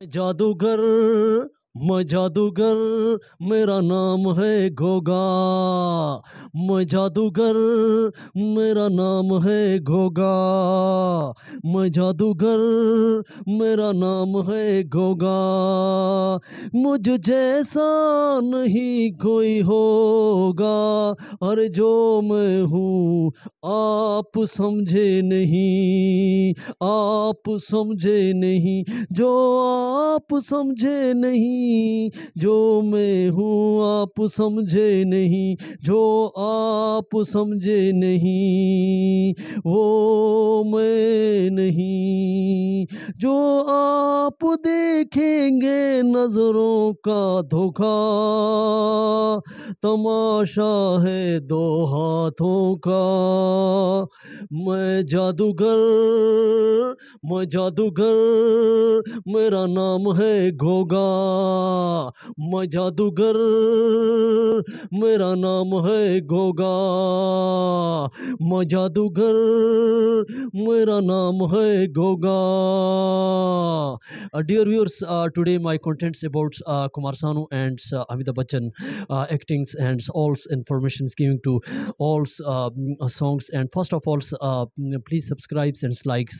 جادوگر، میں جادوگر، میرا نام ہے گوگا۔ میں جادوگر، میرا نام ہے گوگا۔ میں جادوگر، میرا نام ہے گوگا۔ مجھ جیسا نہیں کوئی ہوگا، اور جو میں ہوں، آپ سمجھے نہیں، آپ سمجھے نہیں، جو آپ سمجھے نہیں، جو میں ہوں، آپ سمجھے نہیں، جو آپ سمجھے نہیں، وہ میں نہیں۔ جو آپ دیکھیں گے نظر نظروں کا دھوکہ تماشا ہے دو ہاتھوں کا۔ میں جادوگر میں جادوگر میرا نام ہے گوگا میں جادوگر میرا نام ہے گوگا میں جادوگر میرا نام ہے Goga dear viewers today my contents about uh, Kumar Sanu and uh, Uh, actings and all informations giving to all um, uh, songs. And first of all uh, mm, please subscribe and likes.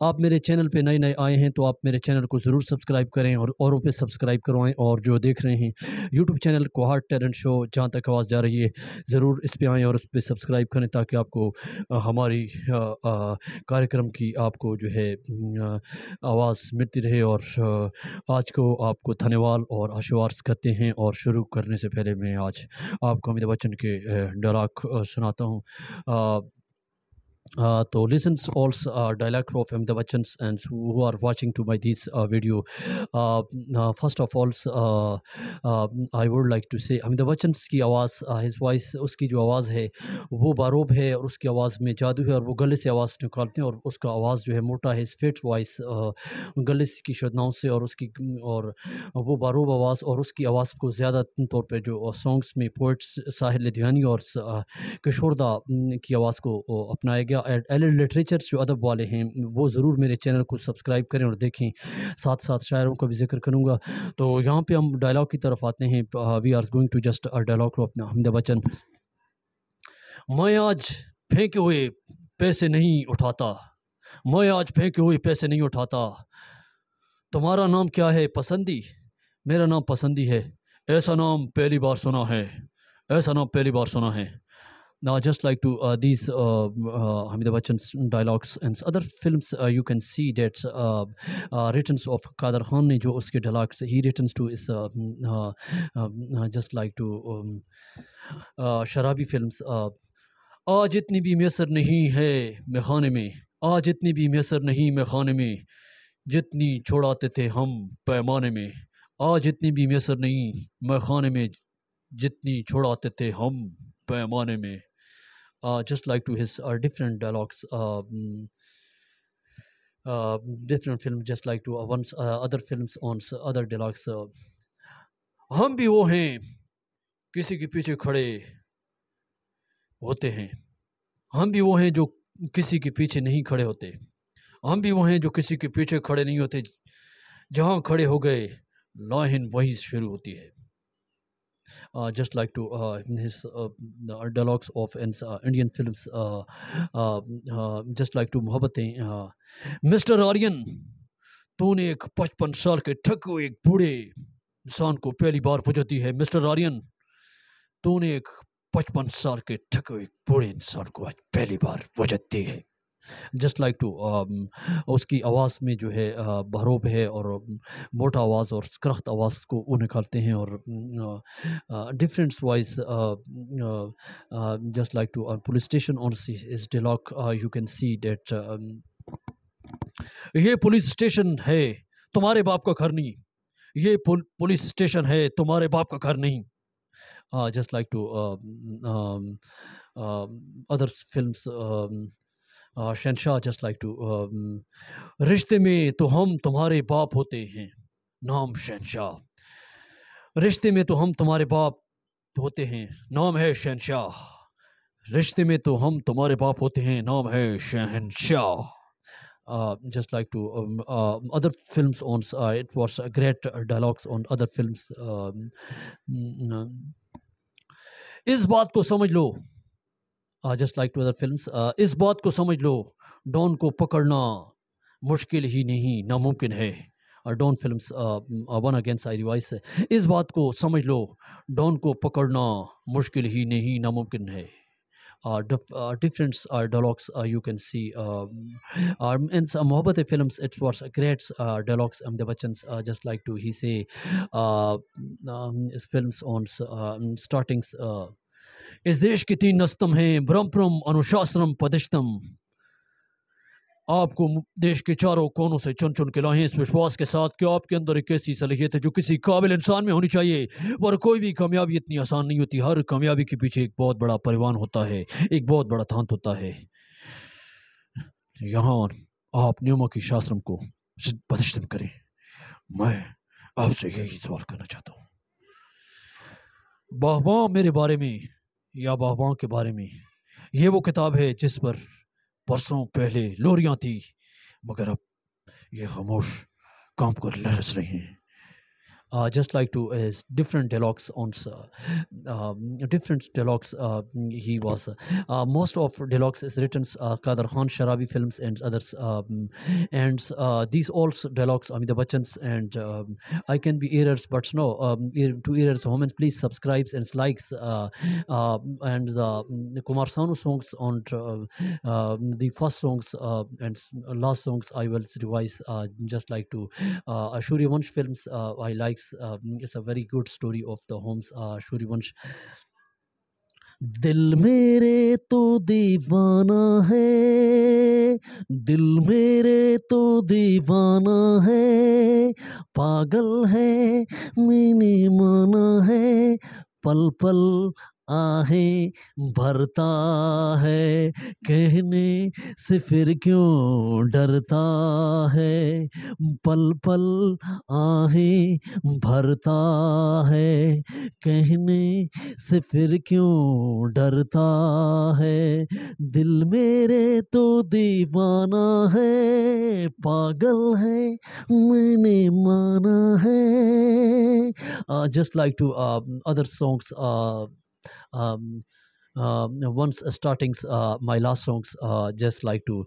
آپ میرے channel پہ نئے نئے آئے ہیں تو آپ میرے چینل کو ضرور سبسکرائب کریں اور اوروں پہ سبسکرائب کروائیں اور جو دیکھ رہے ہیں یوٹیوب چینل کو ہارٹ ٹیلنٹ شو جہاں تک آواز جا رہی ہے ضرور اس پہ آئیں اور اس پہ سبسکرائب کریں تاکہ آپ کو ہماری آ، کاریہ کی آپ کو جو ہے آواز ملتی رہے اور آج کو آپ کو دھنیوال اور آشوارس کرتے ہیں اور شروع کرنے سے پہلے میں آج آپ کو امیتابھ بچن کے ڈائلاگ سناتا ہوں۔ Uh, to listens also uh, dialogue of Amitabh Bachchan and who are watching to my this uh, video. Uh, uh, first of all, uh, uh, I would like to say Amitabh Bachchan کی آواز his voice اس کی جو آواز ہے وہ باروب ہے اور اس کی آواز میں جادو ہے اور وہ گلے سے آواز نکالتے ہیں اور اس کا آواز جو ہے موٹا ہے اسٹریٹ وائس گلے کی شدناؤں سے اور اس کی اور وہ باروب آواز اور اس کی آواز کو زیادہ طور پہ جو سانگس میں پوئٹس ساحل لدھیانی اور س- کشور دا کی آواز کو او، اپنایا گیا۔ ایل لٹریچر جو ادب والے ہیں، وہ ضرور میرے چینل کو سبسکرائب کریں اور دیکھیں۔ ساتھ ساتھ شاعروں کا بھی ذکر کروں گا۔ تو یہاں پہ ہم ڈائلاگ کی طرف آتے ہیں۔ We are going to just dialogue اپنا حمد بچن۔ میں آج پھینکے ہوئے پیسے نہیں اٹھاتا۔ میں آج پھینکے ہوئے پیسے نہیں اٹھاتا۔ تمہارا نام کیا ہے؟ پسندی۔ میرا نام پسندی ہے۔ ایسا نام پہلی بار سنا ہے۔ ایسا نام پہلی بار سنا ہے۔ Now, just like to uh, these uh, uh, Amitabh Bachchan's dialogues and other films, uh, you can see that uh, uh, writings of Kader Khan ne jo uske dialogues he writens to is uh, uh, uh, just like to um, uh, Sharaabi films آج اتنی بھی میسر نہیں ہے میں خانے میں آج اتنی بھی میسر نہیں میں خانے میں جتنی چھوڑاتے تھے ہم پیمانے میں آج اتنی بھی میسر نہیں میں خانے میں جتنی چھوڑاتے تھے ہم پیمانے میں uh, just like to his uh, different dialogues uh, mm, uh, different film just like to uh, ہم بھی وہ ہیں کسی کے پیچھے کھڑے ہوتے ہیں ہم بھی وہ ہیں جو کسی کے پیچھے نہیں کھڑے ہوتے ہم بھی وہ ہیں جو کسی کے پیچھے کھڑے نہیں ہوتے جہاں کھڑے ہو گئے لاہن وہی شروع ہوتی ہے uh, just like to uh, in his uh, uh, dialogues of in, uh, Indian films, just like to Mohabbatein. Uh, Mr. تو نے ایک پچپن سال کے ٹھک ایک بوڑھے انسان کو پہلی بار بجھتی ہے مسٹر آرین تو نے ایک پچپن سال کے ٹھک ایک بوڑھے انسان کو آج پہلی بار بجھتی ہے جسٹ لائک ٹو اس کی آواز میں جو ہے آ، بہروب ہے اور موٹا آواز اور سکرخت آواز کو وہ نکالتے ہیں اور difference wise just like to police station on is dialogue you can see that یہ پولیس اسٹیشن ہے تمہارے باپ کا گھر نہیں۔ یہ پولیس اسٹیشن ہے تمہارے باپ کا گھر نہیں۔ Just like to other films Shahenshah just like to رشتے میں تو ہم تمہارے باپ ہوتے ہیں نام شہنشاہ۔ رشتے میں تو ہم تمہارے باپ ہوتے ہیں نام ہے شہنشاہ۔ رشتے میں تو ہم تمہارے باپ ہوتے ہیں نام ہے شہنشاہ۔ uh, just like to um, uh, other films on s- uh, it was a great uh, dialogues on just like to other films اس بات کو سمجھ لو، ڈون کو پکڑنا مشکل ہی نہیں، ناممکن ہے۔ Don films one against I revise اس بات کو سمجھ لو، ڈون کو پکڑنا مشکل ہی نہیں، ناممکن ہے۔ Differents dialogues you can see محبت films it's what's greats dialogues um the بچنس just like to ہی سے فلمس آن اسٹارٹنگس اس دیش کی تین نستم ہیں برمپرم انوشاسرم پدشتم۔ آپ کو دیش کے چاروں کونوں سے چن چن کے لائیں اس وشواس کے ساتھ کہ آپ کے اندر ایک ایسی صلاحیت ہے جو کسی قابل انسان میں ہونی چاہیے۔ ورنہ کوئی بھی کامیابی اتنی آسان نہیں ہوتی، ہر کامیابی کے پیچھے ایک بہت بڑا پریوان ہوتا ہے، ایک بہت بڑا تھانت ہوتا ہے۔ یہاں آپ نیوما کی شاسرم کو بدشتم کریں۔ میں آپ سے یہی سوال کرنا چاہتا ہوں۔ باغباں، میرے بارے میں یا باباؤں کے بارے میں۔ یہ وہ کتاب ہے جس پر برسوں پہلے لوریاں تھی مگر اب یہ خاموش کام کر لرس رہے ہیں۔ Uh, just like to uh, different dialogues on um, different dialogues uh, he was uh, most of dialogues is written uh, Qadar Khan Sharabi films and others um, and these all dialogues Amitabh Bachchan's and um, I can be errors but no um, to errors humans please subscribes and likes uh, and the, um, Kumar Sanu songs on um, the first songs and last songs I will revise just like to uh, Ashuri films I it's uh, it's a very good story of the homes uh, Shuri Vansh. دل میرے تو دیوانہ ہے دل میرے تو دیوانہ ہے پاگل ہے میں مانا ہے پل پل آہیں، بھرتا ہے۔ کہنے سے پھر کیوں ڈرتا ہے؟ پل پل آہیں، بھرتا ہے۔ کہنے سے پھر کیوں ڈرتا ہے؟ دل میرے تو دیوانہ ہے، پاگل ہے، میں نے مانا ہے۔ Just like to other songs um, um, once starting uh, my last songs uh, just like to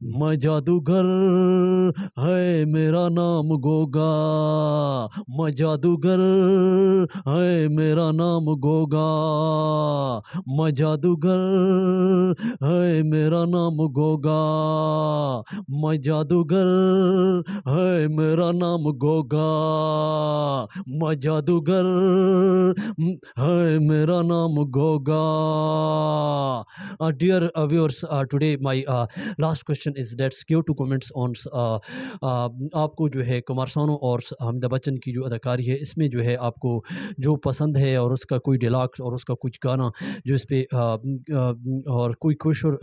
میں جادوگر ہے، میرا نام گوگا۔ میں جادوگر ہے، میرا نام گوگا۔ میں جادوگر ہے، میرا نام گوگا۔ میں جادوگر ہے، میرا نام گوگا۔ میں جادوگر ہے، میرا نام Goga. Dear viewers today my last question is that skew to comments on آپ کو جو ہے کمار سانو اور حمیدہ بچن کی جو اداکاری ہے، اس میں جو ہے آپ کو جو پسند ہے اور اس کا کوئی ڈیلاکس اور اس کا کچھ گانا جو اس پہ اور کوئی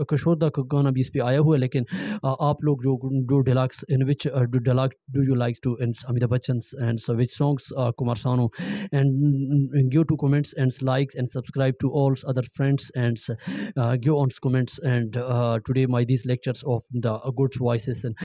کشوردہ کا گانا بھی اس پہ آیا ہوا ہے، لیکن آپ لوگ جو do dialogues in which dialogues do you likes to and Amitabh Bachchan and which songs Kumar Sanu and give to comments and likes and subscribe to all other friends and give ones comments and today my this lecture of the good voices and